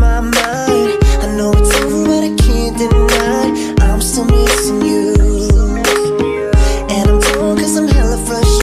my mind. I know it's over but I can't deny I'm still missing you.